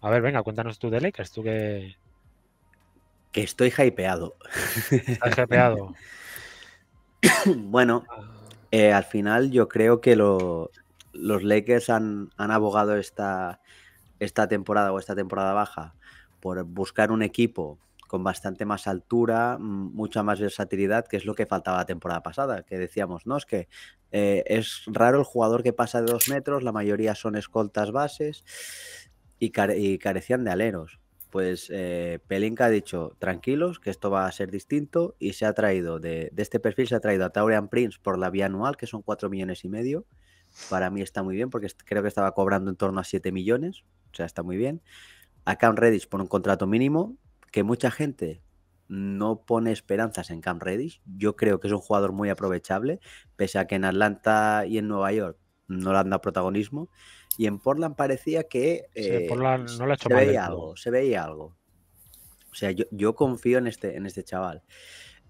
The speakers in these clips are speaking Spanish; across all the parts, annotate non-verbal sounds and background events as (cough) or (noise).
A ver, venga, cuéntanos tú de Lakers, tú que... Que estoy hypeado. Estás hypeado. (laughs) bueno, eh, al final yo creo que los Lakers han, abogado esta, esta temporada o esta temporada baja por buscar un equipo con bastante más altura, mucha más versatilidad, que es lo que faltaba la temporada pasada, que decíamos, ¿no? Es que eh, es raro el jugador que pasa de dos metros, la mayoría son escoltas bases y, carecían de aleros. Pues eh, Pelinka ha dicho, tranquilos, que esto va a ser distinto y se ha traído, de, este perfil se ha traído a Taurian Prince por la vía anual, que son cuatro millones y medio. Para mí está muy bien porque creo que estaba cobrando en torno a 7 millones, o sea, está muy bien. A Cam Reddish por un contrato mínimo, que mucha gente no pone esperanzas en Cam Reddish. Yo creo que es un jugador muy aprovechable, pese a que en Atlanta y en Nueva York no le han dado protagonismo. Y en Portland parecía que eh, no se veía algo, se veía algo. O sea, yo, confío en este, en este chaval.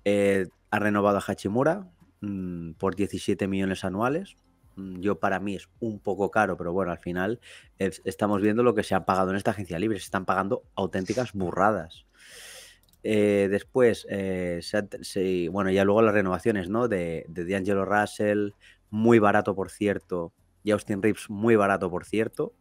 Eh, ha renovado a Hachimura mm, por 17 millones anuales. Mm, yo para mí es un poco caro, pero bueno, al final estamos viendo lo que se ha pagado en esta agencia libre. Se están pagando auténticas burradas. Eh, después, eh, bueno, ya luego las renovaciones, ¿no? De, de D'Angelo Russell, muy barato, por cierto, y Austin Reeves, muy barato, por cierto.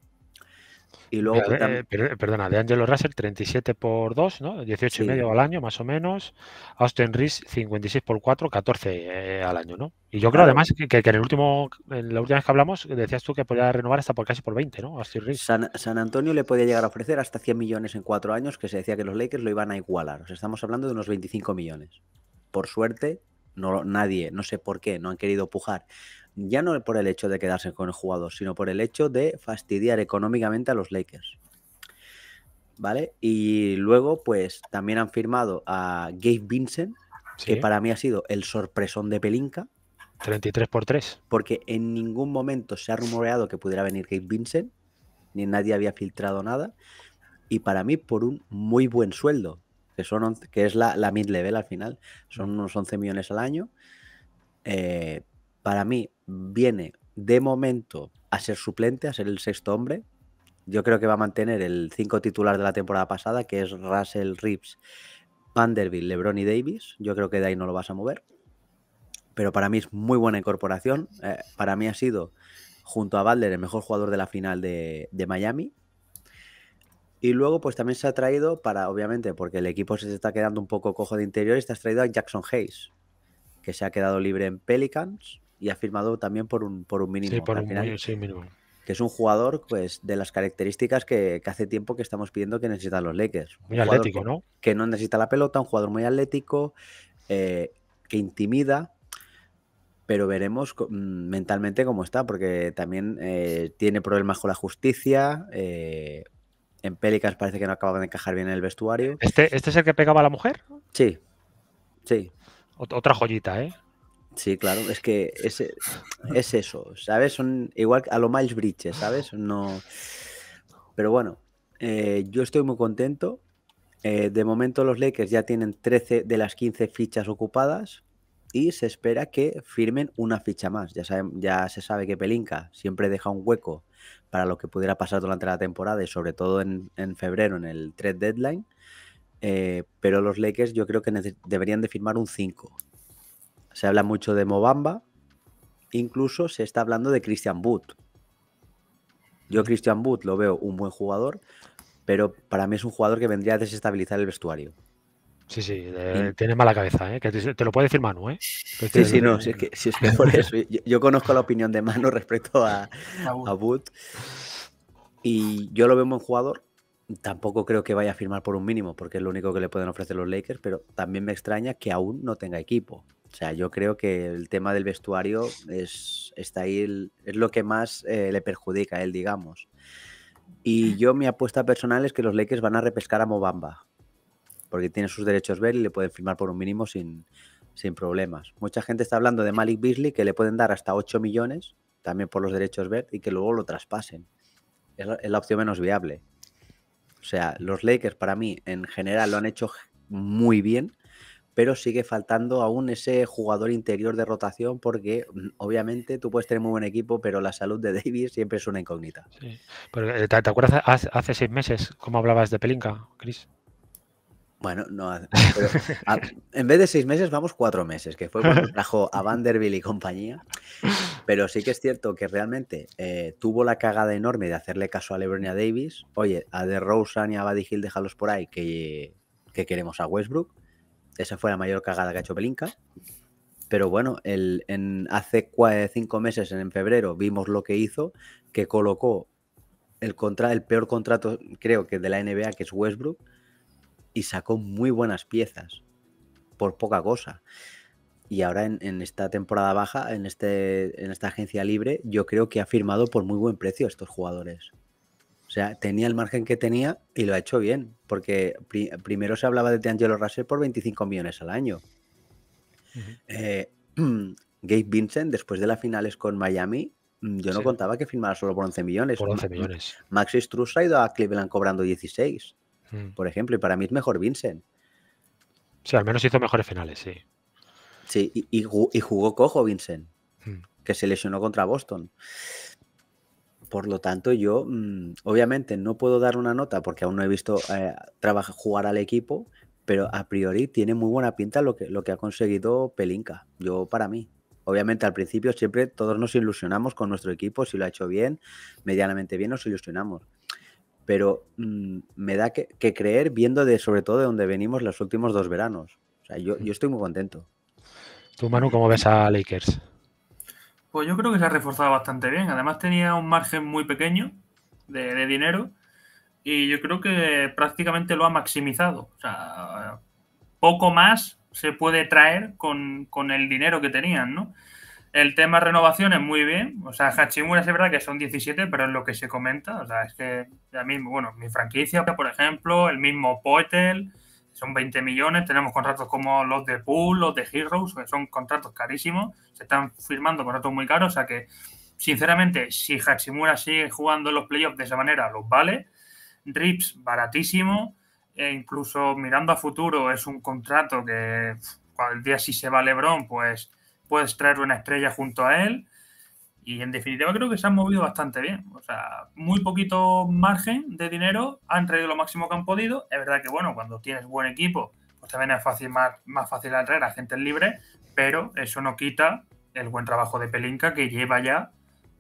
Y luego. Eh, perdona, de Angelo Russell, 37 por 2, ¿no? 18 y medio al año, más o menos. Austin Reeves, 56 por 4, 14 eh, al año, ¿no? Y yo creo además que, que, en el último, en la última vez que hablamos, decías tú que podía renovar hasta por casi por 20, ¿no? Austin Reeves. San, Antonio le podía llegar a ofrecer hasta 100 millones en 4 años, que se decía que los Lakers lo iban a igualar. O sea, estamos hablando de unos 25 millones. Por suerte, no, nadie, no sé por qué, no han querido pujar ya no por el hecho de quedarse con el jugador, sino por el hecho de fastidiar económicamente a los Lakers. ¿Vale? Y luego, pues también han firmado a Gabe Vincent, que para mí ha sido el sorpresón de Pelinka. 33 por 3. Porque en ningún momento se ha rumoreado que pudiera venir Gabe Vincent, ni nadie había filtrado nada. Y para mí, por un muy buen sueldo, que, son que es la, mid-level al final, son unos 11 millones al año. Eh, para mí viene de momento a ser suplente, a ser el sexto hombre. Yo creo que va a mantener el cinco titular de la temporada pasada, que es Russell, Reeves, Vanderbilt, LeBron y Davis. Yo creo que de ahí no lo vas a mover. Pero para mí es muy buena incorporación. Eh, para mí ha sido, junto a Butler, el mejor jugador de la final de, de Miami. Y luego, pues también se ha traído para, obviamente, porque el equipo se está quedando un poco cojo de interiores, te has traído a Jackson Hayes, que se ha quedado libre en Pelicans y ha firmado también por un, por un mínimo. Sí, por un mínimo. Que es un jugador pues, de las características que, hace tiempo que estamos pidiendo que necesitan los Lakers. Muy atlético, ¿no? Que no necesita la pelota, un jugador muy atlético, eh, que intimida, pero veremos mm, mentalmente cómo está, porque también eh, tiene problemas con la justicia. Eh, en Pelicans parece que no acaba de encajar bien en el vestuario. ¿Este, ¿Este es el que pegaba a la mujer? Sí, sí. Otra joyita, ¿eh? Sí, claro, es que es, es eso, ¿sabes? Son igual a lo Miles Bridges, ¿sabes? No. Pero bueno, eh, yo estoy muy contento. Eh, de momento los Lakers ya tienen 13 de las 15 fichas ocupadas y se espera que firmen una ficha más. Ya, ya se sabe que Pelinka siempre deja un hueco para lo que pudiera pasar durante la temporada y sobre todo en, febrero en el trade deadline. Eh, pero los Lakers yo creo que deberían de firmar un 5 se habla mucho de Mobamba, incluso se está hablando de Christian Wood. Yo Christian Wood lo veo un buen jugador, pero para mí es un jugador que vendría a desestabilizar el vestuario. Sí, sí, tiene mala cabeza, ¿eh? que te, lo puede decir Manu. ¿eh? sí, sí, no, si es que, si es que por eso. Yo, conozco la opinión de Manu (laughs) respecto a, a Wood. Y yo lo veo un buen jugador. Tampoco creo que vaya a firmar por un mínimo, porque es lo único que le pueden ofrecer los Lakers, pero también me extraña que aún no tenga equipo. O sea, yo creo que el tema del vestuario es, está ahí, es lo que más eh, le perjudica a él, digamos. Y yo mi apuesta personal es que los Lakers van a repescar a Mobamba, porque tiene sus derechos ver y le pueden firmar por un mínimo sin, sin problemas. Mucha gente está hablando de Malik Beasley, que le pueden dar hasta 8 millones, también por los derechos ver, y que luego lo traspasen. Es la, opción menos viable. O sea, los Lakers para mí en general lo han hecho muy bien pero sigue faltando aún ese jugador interior de rotación porque mm, obviamente tú puedes tener muy buen equipo, pero la salud de Davis siempre es una incógnita. Sí. Eh, ¿te, acuerdas hace, seis meses cómo hablabas de Pelinka, Chris? Bueno, no, en vez de seis meses vamos cuatro meses, que fue cuando trajo a (laughs) Vanderbilt y compañía. Pero sí que es cierto que realmente eh, tuvo la cagada enorme de hacerle caso a LeBron y a Davis. Oye, a DeRozan y a Buddy Hill déjalos por ahí que, que, queremos a Westbrook. Esa fue la mayor cagada que ha hecho Pelinka. Pero bueno, el, en, hace cinco meses, en febrero, vimos lo que hizo, que colocó el, contra, el peor contrato, creo que de la NBA, que es Westbrook y sacó muy buenas piezas por poca cosa. Y ahora en, esta temporada baja, en, este, en esta agencia libre, yo creo que ha firmado por muy buen precio a estos jugadores. O sea, tenía el margen que tenía y lo ha hecho bien, porque primero se hablaba de Angelo Russell por 25 millones al año. Eh, (clears throat) Gabe Vincent, después de las finales con Miami, mm, yo no contaba que firmara solo por 11 millones. Por 11 millones. Maxi Struz ha ido a Cleveland cobrando 16. Mm. por ejemplo, y para mí es mejor Vincent. Sí, al menos hizo mejores finales, sí. Sí, y, jugó cojo Vincent, mm. que se lesionó contra Boston. Por lo tanto, yo mm, obviamente no puedo dar una nota porque aún no he visto eh, jugar al equipo, pero a priori tiene muy buena pinta lo que, lo que ha conseguido Pelinka. Yo, para mí. Obviamente, al principio siempre todos nos ilusionamos con nuestro equipo. Si lo ha hecho bien, medianamente bien, nos ilusionamos pero mm, me da que, creer viendo de sobre todo de donde venimos los últimos dos veranos. O sea, yo, estoy muy contento. ¿Tú, Manu, cómo ves a Lakers? Pues yo creo que se ha reforzado bastante bien. Además tenía un margen muy pequeño de, dinero y yo creo que prácticamente lo ha maximizado. O sea, poco más se puede traer con, con el dinero que tenían, ¿no? El tema renovaciones, muy bien. O sea, Hachimura es verdad que son 17, pero es lo que se comenta. O sea, es que a mí, bueno, mi franquicia, por ejemplo, el mismo Poetel, son 20 millones. Tenemos contratos como los de Pool, los de Heroes, que son contratos carísimos. Se están firmando contratos muy caros. O sea que, sinceramente, si Hachimura sigue jugando los playoffs de esa manera, los vale. Rips, baratísimo. E incluso mirando a futuro, es un contrato que el día si se va LeBron, pues puedes traer una estrella junto a él. Y en definitiva creo que se han movido bastante bien. O sea, muy poquito margen de dinero, han traído lo máximo que han podido. Es verdad que, bueno, cuando tienes buen equipo, pues también es fácil, más, más fácil atraer a gente libre, pero eso no quita el buen trabajo de Pelinka, que lleva ya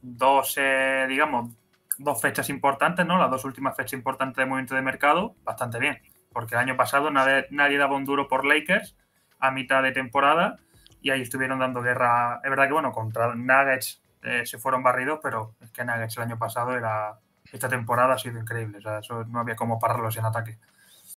dos, eh, digamos, dos fechas importantes, ¿no? Las dos últimas fechas importantes de movimiento de mercado, bastante bien. Porque el año pasado nadie, nadie daba un duro por Lakers a mitad de temporada y ahí estuvieron dando guerra. Es verdad que, bueno, contra Nuggets eh, se fueron barridos, pero es que Nuggets el año pasado era. Esta temporada ha sido increíble, o sea, eso no había cómo pararlos en ataque.